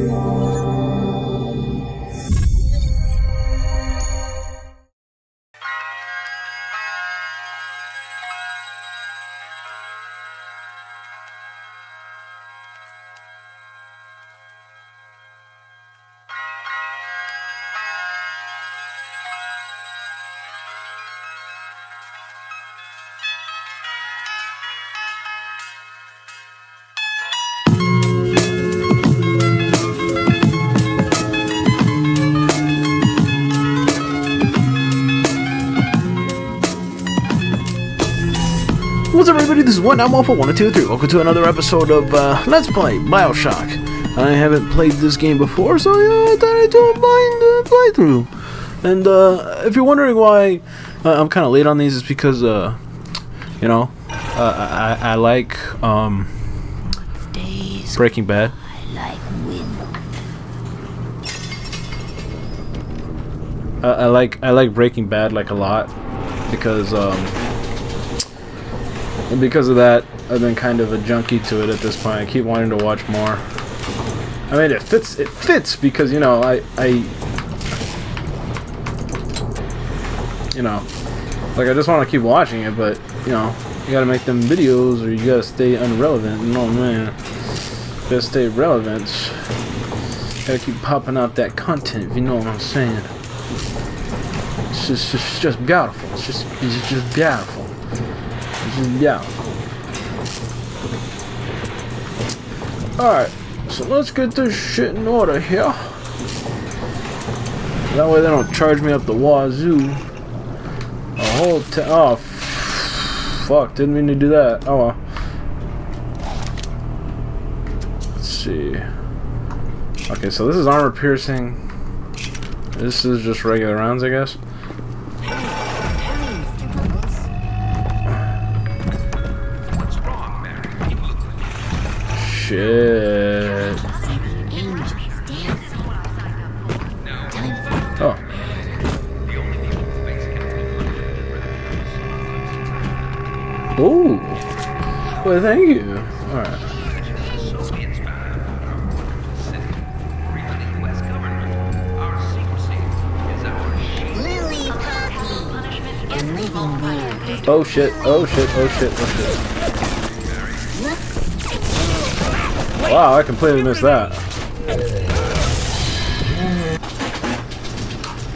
What's up everybody, this is One I'm Waffle 1023. Welcome to another episode of uh, Let's Play Bioshock. I haven't played this game before, so yeah, I thought I'd do a blind uh, playthrough. And uh, if you're wondering why uh, I'm kind of late on these, it's because, uh, you know, uh, I, I like um, Days Breaking Bad. like wind. I, I like I like Breaking Bad like a lot because um, and because of that, I've been kind of a junkie to it at this point. I keep wanting to watch more. I mean, it fits. It fits because you know I I you know like I just want to keep watching it, but you know you gotta make them videos or you gotta stay unrelevant. You know, man, gotta stay relevant. Gotta keep popping out that content. If you know what I'm saying. It's just, it's just beautiful. It's just, it's just beautiful. Beautiful. Alright, so let's get this shit in order here. That way they don't charge me up the wazoo. A whole t- oh, fuck, didn't mean to do that. Oh well. Let's see. Okay, so this is armor piercing. This is just regular rounds, I guess. Shit. Oh. the only thing that makes it Ooh. Well, thank you. Alright. Soviets found city. Really, West government. Our secrecy is our shield. Lily Poppy and living there. Oh shit. Oh shit. Oh shit. Oh shit. Wow, I completely missed that.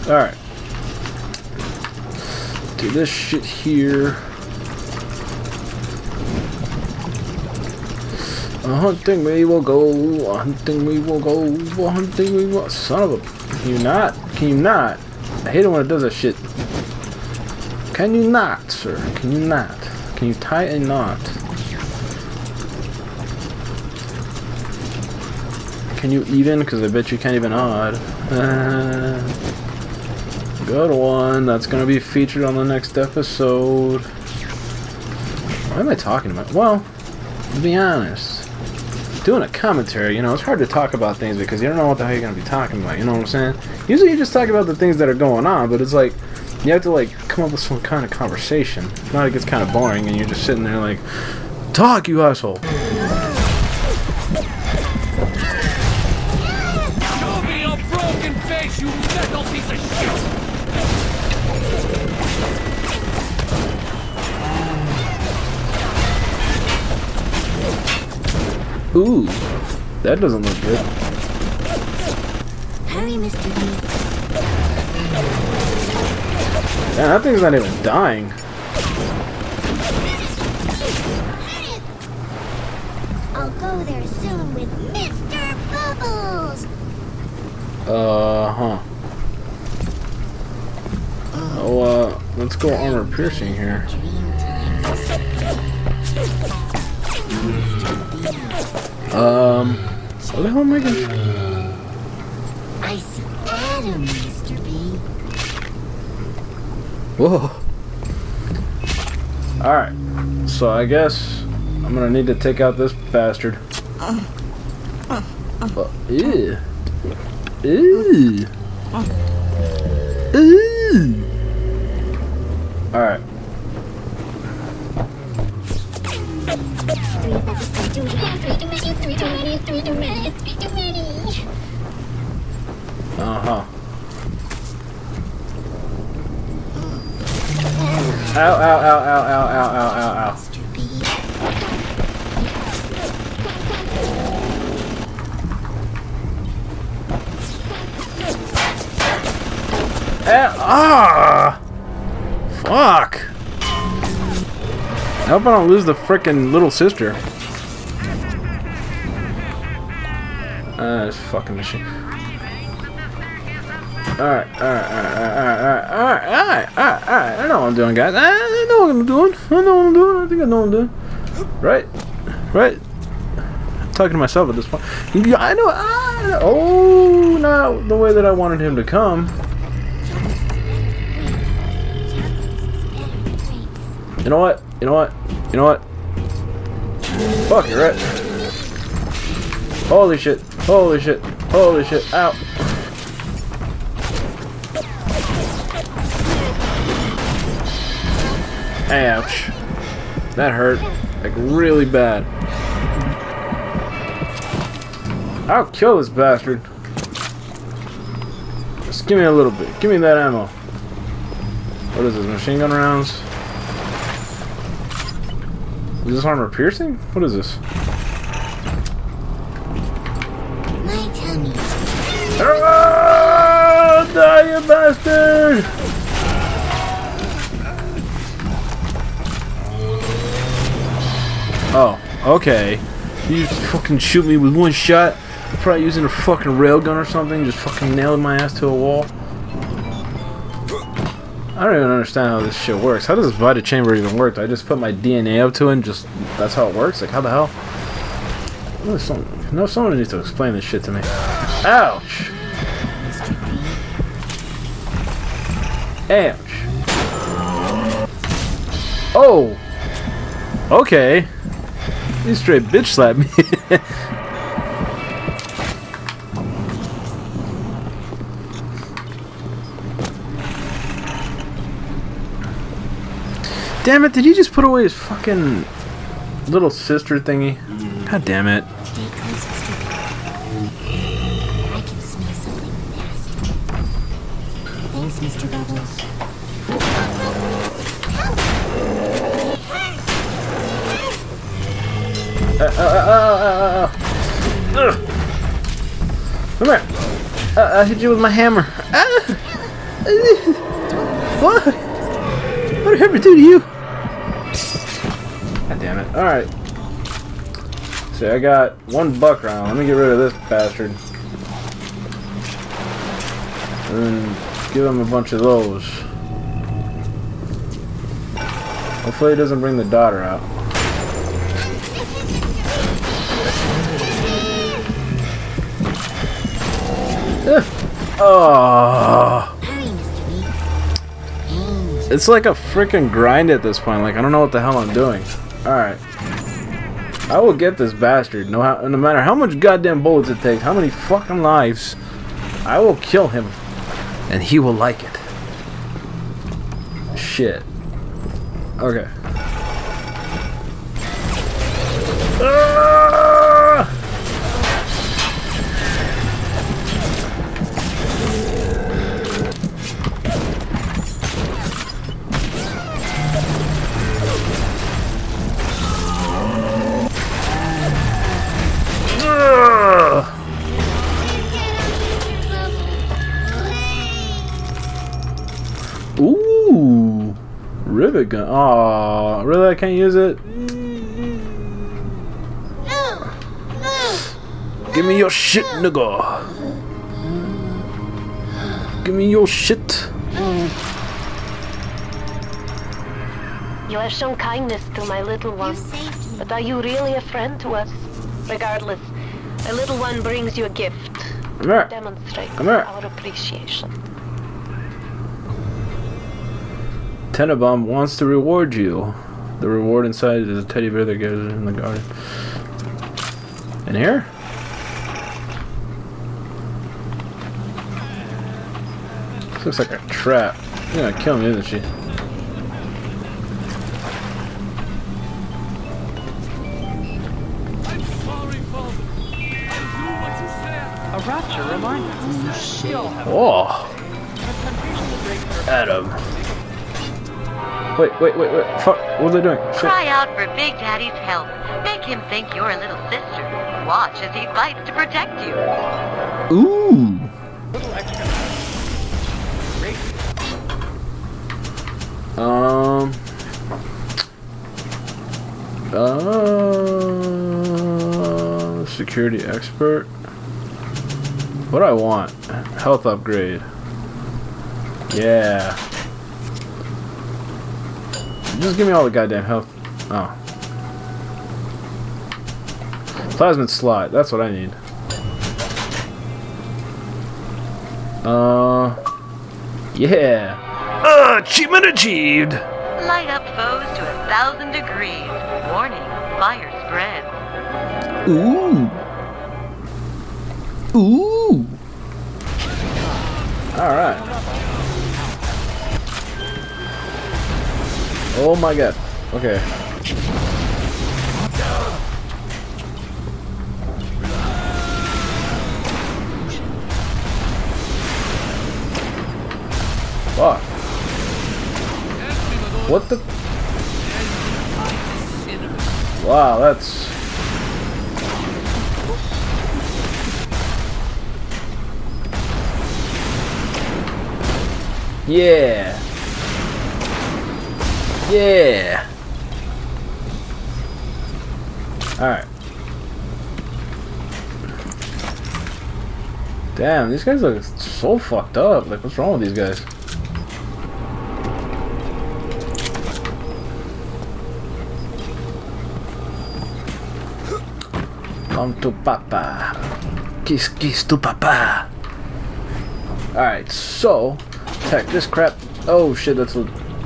Alright. Do this shit here. A hunting we will go, a hunting we will go, a hunting we will. Son of a. Can you not? Can you not? I hate it when it does that shit. Can you not, sir? Can you not? Can you tie a knot? Can you even? Because I bet you can't even odd. Uh, good one. That's going to be featured on the next episode. What am I talking about? Well, to be honest, doing a commentary, you know, it's hard to talk about things because you don't know what the hell you're going to be talking about, you know what I'm saying? Usually you just talk about the things that are going on, but it's like, you have to, like, come up with some kind of conversation. Not, it gets kind of boring and you're just sitting there like, talk, you asshole. Ooh, that doesn't look good. Hurry, Mr. B. Yeah, that thing's not even dying. I'll go there soon with Mr. Bubbles. Uh huh. Oh, uh, let's go armor piercing here. Um, what the hell am I gonna? I see Adam, Mr. B. Whoa. Alright, so I guess I'm gonna need to take out this bastard. Uh, ew. Ew. Ew. Alright. hope I don't lose the frickin' little sister. Ah, uh, it's fucking machine. Alright, alright, alright, alright, alright, alright, alright, alright, I know what I'm doing, guys. I know what I'm doing. I know what I'm doing. I think I know what I'm doing. Right? Right? I'm talking to myself at this point. I know. I know. Oh, not the way that I wanted him to come. You know what? You know what? You know what? Fuck it, right? Holy shit. Holy shit. Holy shit. Ow. Ouch. That hurt. Like, really bad. I'll kill this bastard. Just give me a little bit. Give me that ammo. What is this? Machine gun rounds? Is this armor piercing? What is this? My tummy's Ah, die, you bastard! Oh, okay. You just fucking shoot me with one shot. Probably using a fucking railgun or something. Just fucking nailed my ass to a wall. I don't even understand how this shit works. How does this Vita chamber even work? Do I just put my DNA up to it and just that's how it works? Like how the hell? No, some, no, someone needs to explain this shit to me. Ouch! Ouch. Oh! Okay. You straight bitch slapped me. damn it, did he just put away his fucking little sister thingy? God damn it. Stay close, Mr. B. I can smell something nasty. Thanks, Mr. Bubbles. Uh, uh, uh, uh, uh, uh. Come here. Uh, I hit you with my hammer. Ah. What? What did I ever do to you? Alright. See, I got one buck round. Let me get rid of this bastard. And give him a bunch of those. Hopefully it doesn't bring the daughter out. Oh, it's like a freaking grind at this point. Like I don't know what the hell I'm doing. All right, I will get this bastard. No, how, no matter how much goddamn bullets it takes, how many fucking lives, I will kill him, and he will like it. Shit. Okay. Ah! Rivet gun. Aw, really? I can't use it. No! No! Give me your shit, nigga. Give me your shit. You have shown kindness to my little one, but are you really a friend to us? Regardless, a little one brings you a gift. Come here. Demonstrate Come here. our appreciation. Tenenbaum wants to reward you. The reward inside is a teddy bear that goes in the garden. In here? This looks like a trap. She's gonna kill me, isn't she? Sorry, Bubbles. I'll do what you said. A rapture reminder. Oh, a temptation to break her Adam. Wait, wait, wait, wait. Fuck. What are they doing? Shit. Cry out for Big Daddy's help. Make him think you're a little sister. Watch as he fights to protect you. Ooh. Um. Uh, security expert. What do I want? Health upgrade. Yeah. Just give me all the goddamn health. Oh. Plasmid slot. That's what I need. Uh. Yeah. Uh, achievement achieved. Light up foes to a thousand degrees. Warning, fire spread. Ooh. Ooh. My god. Okay. Fuck. What the? Wow, that's. Yeah. Yeah. Alright. Damn, these guys look so fucked up. Like, what's wrong with these guys? Come to Papa. Kiss, kiss to Papa. Alright, so, attack this crap. Oh shit, that's a,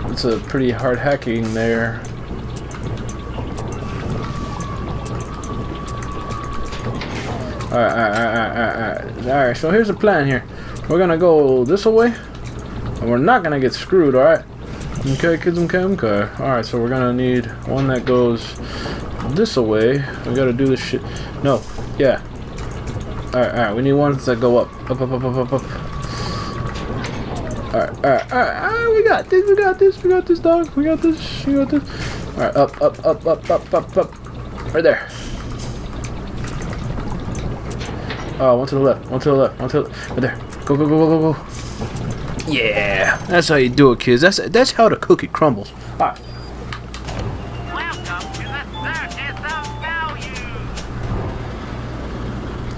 that's a pretty hard hacking there. Alright, alright, alright, alright. Alright, so here's the plan here. We're gonna go this way, and we're not gonna get screwed, alright? Okay, kids, okay, okay. Alright, so we're gonna need one that goes this way. We gotta do this shit. No, yeah. Alright, alright, we need ones that go up. Up, up, up, up, up, up. Alright, alright, alright, we got this, we got this, we got this, dog. We got this, we got this. Alright, up, up, up, up, up, up, up. Right there. Oh, one to the left, one to the left, one to the right there. Go, go, go, go, go, go. Yeah, that's how you do it, kids. That's that's how the cookie crumbles. All right.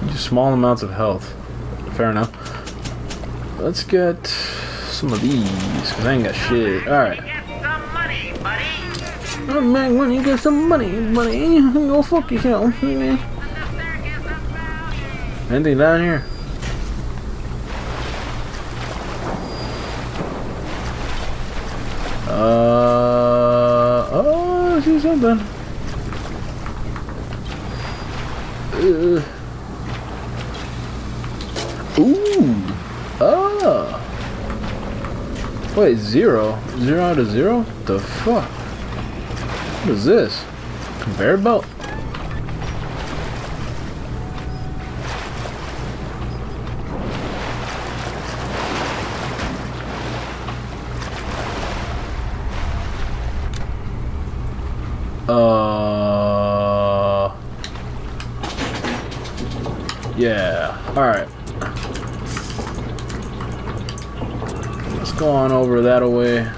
Just small amounts of health. Fair enough. Let's get some of these, because I ain't got shit. Alright. Oh man, when you get some money, money, go fuck yourself. man. Anything down here? Uh, oh, I see something. Uh. Ooh. Ah. Wait, zero? Zero out of zero? The fuck? What is this? Conveyor belt? Uh. Yeah. Alright. Let's go on over that way.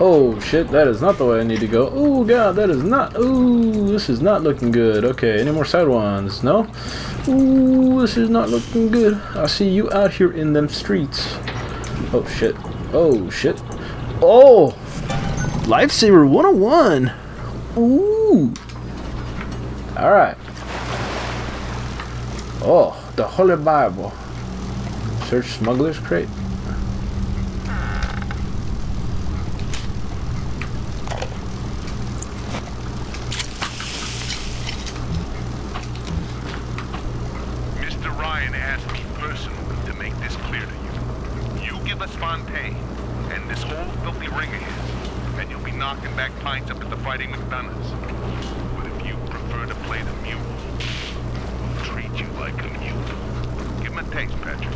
Oh shit, that is not the way I need to go. Oh god, that is not. Ooh, this is not looking good. Okay, any more side ones? No? Ooh, this is not looking good. I see you out here in them streets. Oh shit. Oh shit. Oh! Lifesaver 101! Ooh! Alright. Oh, the Holy Bible. Search smuggler's crate. Mr. Ryan asked me personally to make this clear to you. You give us Fontaine and this whole filthy ring of his, and you'll be knocking back pints up at the Fighting McDonagh's. But if you prefer to play the mule, we'll treat you like a taste, Patrick.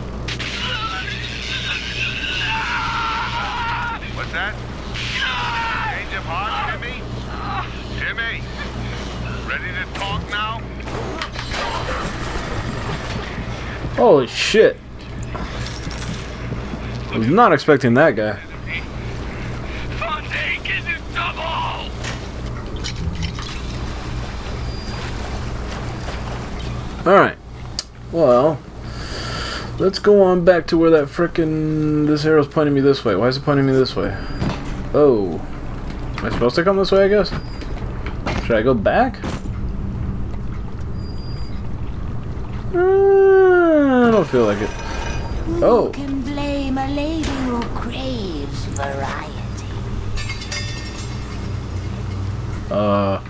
What's that? hard, Timmy? Timmy, ready to talk now? Holy shit. I was not expecting that guy. Alright. Well, let's go on back to where that frickin' this arrow's pointing me this way. Why is it pointing me this way? Oh. Am I supposed to come this way, I guess? Should I go back? Uh, I don't feel like it. Who Oh. can blame a lady who craves variety? Uh,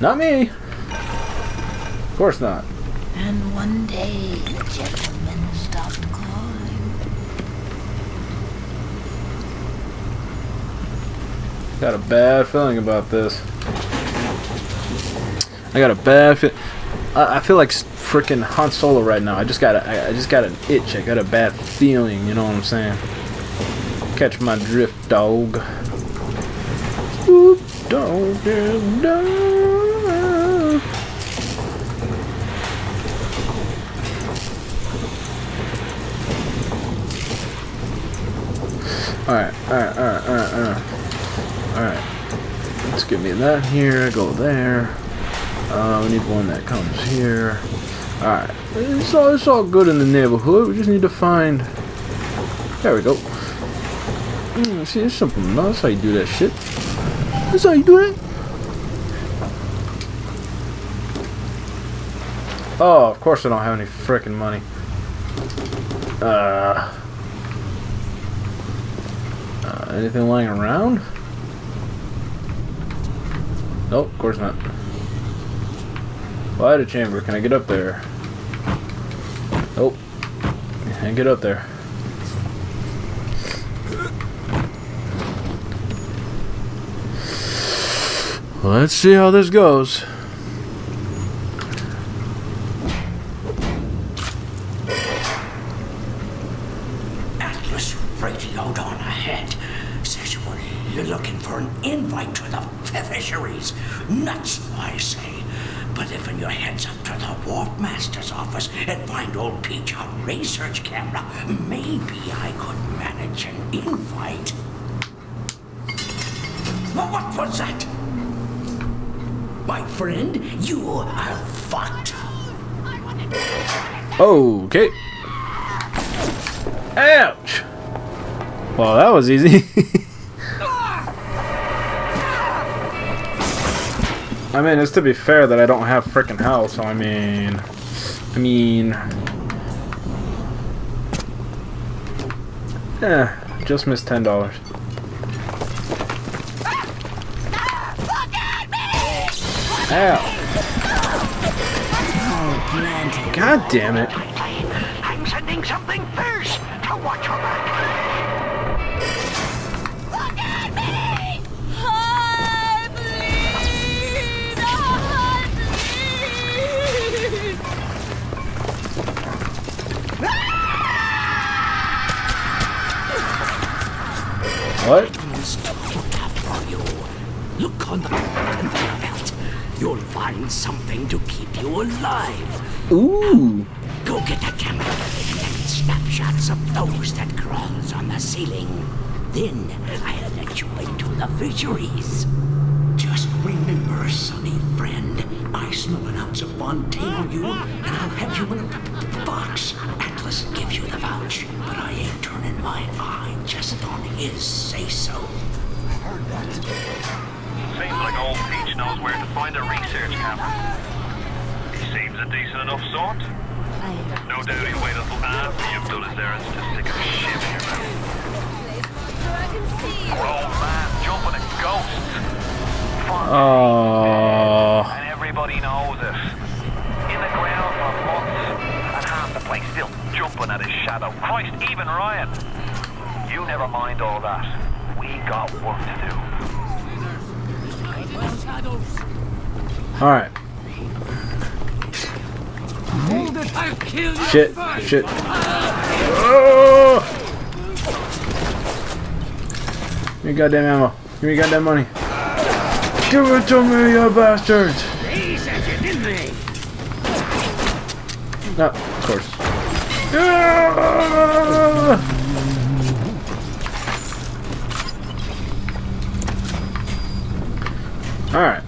not me. Of course not. And one day Got a bad feeling about this. I got a bad feel. I, I feel like freaking Han Solo right now. I just got a, I, I just got an itch. I got a bad feeling. You know what I'm saying? Catch my drift, dog. Whoop, dog, yeah, dog. Alright, alright, alright, alright, alright. Alright. Me that here, go there. Uh, we need one that comes here. Alright. It's all, it's all good in the neighborhood. We just need to find... There we go. Mm, see, it's simple enough. That's how you do that shit. That's how you do it. Oh, of course I don't have any freaking money. Uh... Uh, anything lying around? Nope, of course not. Vita chamber. Can I get up there? Nope. Can't get up there. Let's see how this goes. Atlas radioed on ahead. Says you were you're looking for an invite to the fisheries. Nuts, I say. But if your heads up to the Wharf Master's find old Peach on research camera, maybe I could manage an invite. Well, what was that? My friend, you are fucked. Okay. Ouch! Well, that was easy. I mean, it's to be fair that I don't have freaking health, so I mean... I mean... Yeah, just missed $10. Ow! God damn it. I'm sending something first What? Look after you. Look on the conveyor belt. You'll find something to keep you alive. Ooh! Go get that camera and take snapshots of those that crawls on the ceiling. Then I'll let you into the fisheries. Just remember, sonny friend, I smell an ounce of Fontaine on you, and I'll have you in a p- p- box. Atlas give you the vouch, but I ain't turning my eye just on his say-so. Heard that. Seems like old Peach knows where to find a research camera. He seems a decent enough sort. No doubt he'll wait until after you've done his errands to stick a shiv in your mouth. Poor old man jumping at ghosts. Fun. Oh. Everybody knows it. In the ground for months, and half the place still jumping at his shadow. Christ, even Ryan. You never mind all that. We got work to do. Alright. Shit. Shit. Oh! Give me goddamn ammo. Give me goddamn money. Give it to me, you bastards! No, of course. Yeah! Alright.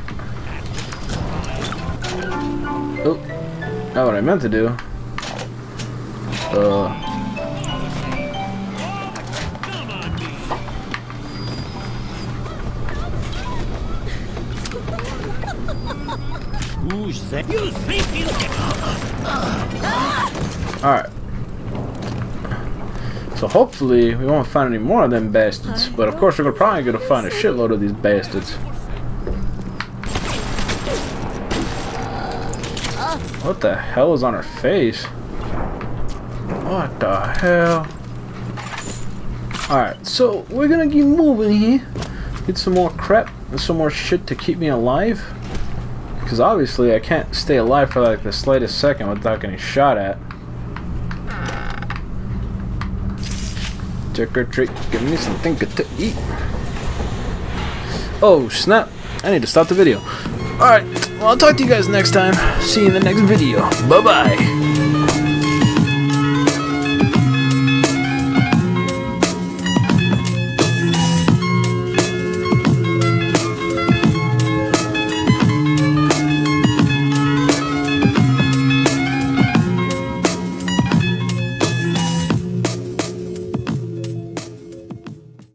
Oh, not what I meant to do. Uh. Who's that? You think you Alright. So hopefully we won't find any more of them bastards. But of course we're probably gonna find a shitload of these bastards. What the hell is on her face? What the hell? Alright, so we're gonna keep moving here. Get some more crap and some more shit to keep me alive. Because obviously I can't stay alive for like the slightest second without getting shot at. Trick or treat, give me something good to eat. Oh snap, I need to stop the video. Alright, well I'll talk to you guys next time. See you in the next video. Bye bye.